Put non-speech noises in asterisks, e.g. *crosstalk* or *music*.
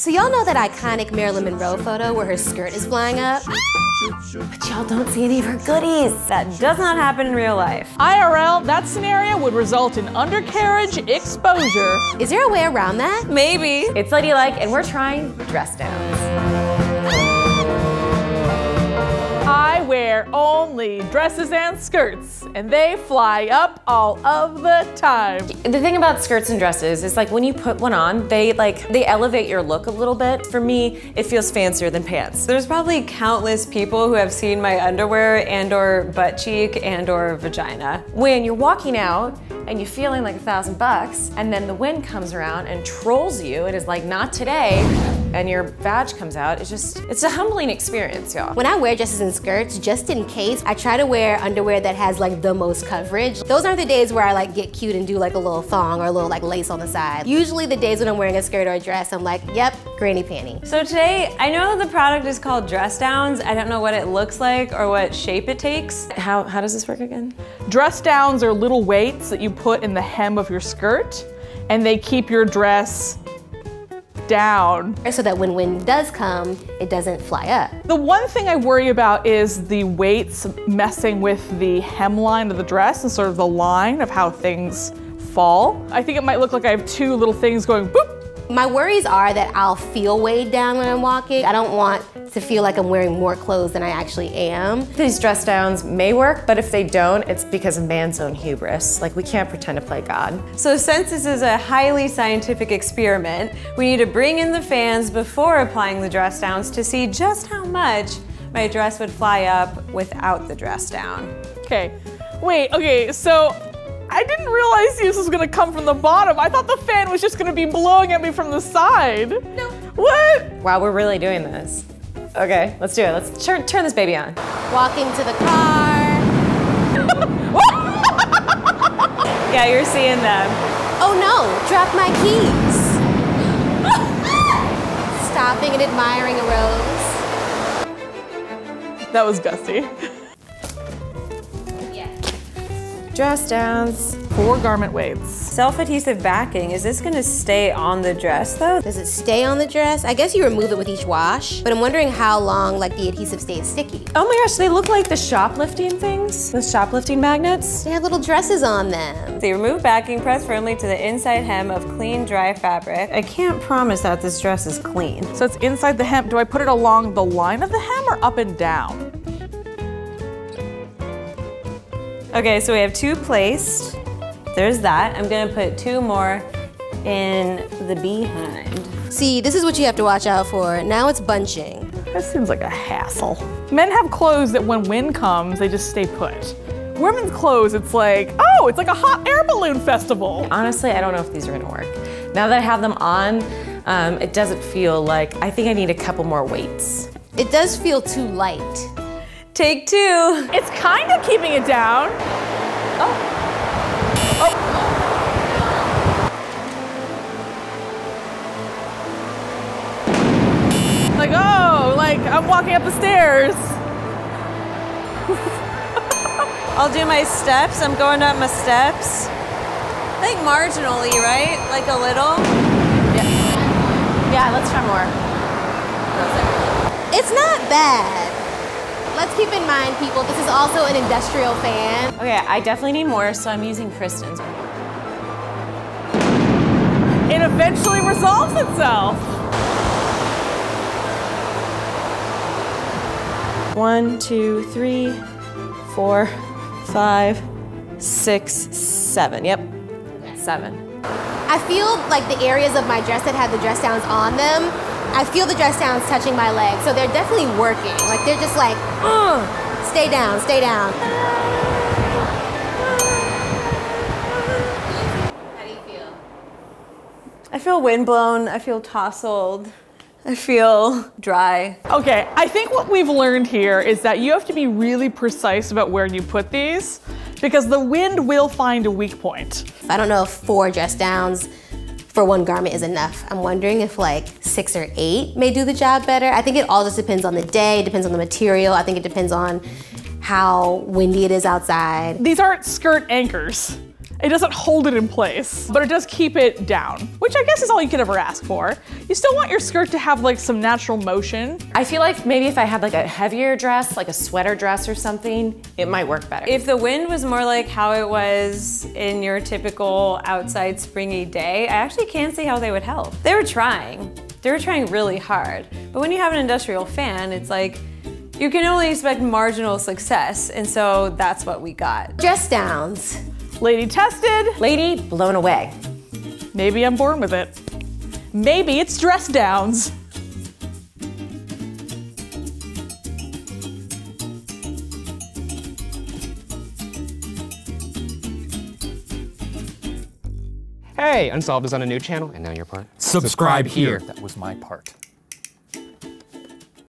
So y'all know that iconic Marilyn Monroe photo where her skirt is flying up? But y'all don't see any of her goodies. That does not happen in real life. IRL, that scenario would result in undercarriage exposure. Is there a way around that? Maybe. It's ladylike, and we're trying dress downs. Wear only dresses and skirts, and they fly up all of the time. The thing about skirts and dresses is like when you put one on, they like they elevate your look a little bit. For me, it feels fancier than pants. There's probably countless people who have seen my underwear and or butt cheek and or vagina. When you're walking out and you're feeling like a thousand bucks, and then the wind comes around and trolls you, and it is like not today, and your badge comes out, it's just, it's a humbling experience, y'all. When I wear dresses and skirts, just in case, I try to wear underwear that has like the most coverage. Those aren't the days where I like get cute and do like a little thong or a little like lace on the side. Usually the days when I'm wearing a skirt or a dress, I'm like, yep, granny panty. So today, I know that the product is called Dress Downs. I don't know what it looks like or what shape it takes. How, how does this work again? Dress downs are little weights that you put in the hem of your skirt, and they keep your dress down. So that when wind does come, it doesn't fly up. The one thing I worry about is the weights messing with the hemline of the dress and sort of the line of how things fall. I think it might look like I have two little things going boop. My worries are that I'll feel weighed down when I'm walking. I don't want to feel like I'm wearing more clothes than I actually am. These dress downs may work, but if they don't, it's because of man's own hubris. Like we can't pretend to play God. So since this is a highly scientific experiment, we need to bring in the fans before applying the dress downs to see just how much my dress would fly up without the dress down. Okay, wait, okay, so I didn't realize this was gonna come from the bottom. I thought the fan was just gonna be blowing at me from the side. No. What? Wow, we're really doing this. Okay, let's do it. Let's turn, turn this baby on. Walking to the car. *laughs* yeah, you're seeing them. Oh no, drop my keys. *laughs* Stopping and admiring a rose. That was gusty. Dress downs. Four garment weights. Self-adhesive backing, is this gonna stay on the dress though? Does it stay on the dress? I guess you remove it with each wash, but I'm wondering how long like the adhesive stays sticky. Oh my gosh, they look like the shoplifting things. the shoplifting magnets. They have little dresses on them. They remove backing, press firmly to the inside hem of clean, dry fabric. I can't promise that this dress is clean. So it's inside the hem. Do I put it along the line of the hem or up and down? Okay, so we have two placed. There's that. I'm gonna put two more in the behind. See, this is what you have to watch out for. Now it's bunching. That seems like a hassle. Men have clothes that when wind comes, they just stay put. Women's clothes, it's like, oh, it's like a hot air balloon festival. Honestly, I don't know if these are gonna work. Now that I have them on, um, it doesn't feel like, I think I need a couple more weights. It does feel too light. Take two. It's kind of keeping it down. Oh. Oh. Like, oh, like I'm walking up the stairs. *laughs* I'll do my steps. I'm going up my steps. I think marginally, right? Like a little? Yeah. Yeah, let's try more. It's not bad. Let's keep in mind, people, this is also an industrial fan. Okay, I definitely need more, so I'm using Kristin's. It eventually resolves itself. One, two, three, four, five, six, seven. Yep, seven. I feel like the areas of my dress that had the dress downs on them, I feel the dress downs touching my legs. So they're definitely working. Like they're just like, uh, stay down, stay down. How do you feel? I feel windblown. I feel tousled. I feel dry. Okay, I think what we've learned here is that you have to be really precise about where you put these because the wind will find a weak point. I don't know if four dress downs for one garment is enough. I'm wondering if like six or eight may do the job better. I think it all just depends on the day, depends on the material. I think it depends on how windy it is outside. These aren't skirt anchors. It doesn't hold it in place, but it does keep it down, which I guess is all you could ever ask for. You still want your skirt to have like some natural motion. I feel like maybe if I had like a heavier dress, like a sweater dress or something, it might work better. If the wind was more like how it was in your typical outside springy day, I actually can't see how they would help. They were trying. They were trying really hard. But when you have an industrial fan, it's like, you can only expect marginal success, and so that's what we got. Dress downs. Lady tested, Lady, blown away. maybe I'm born with it. Maybe it's dress downs. Hey, Unsolved is on a new channel, and now you're part. Subscribe here. That was my part.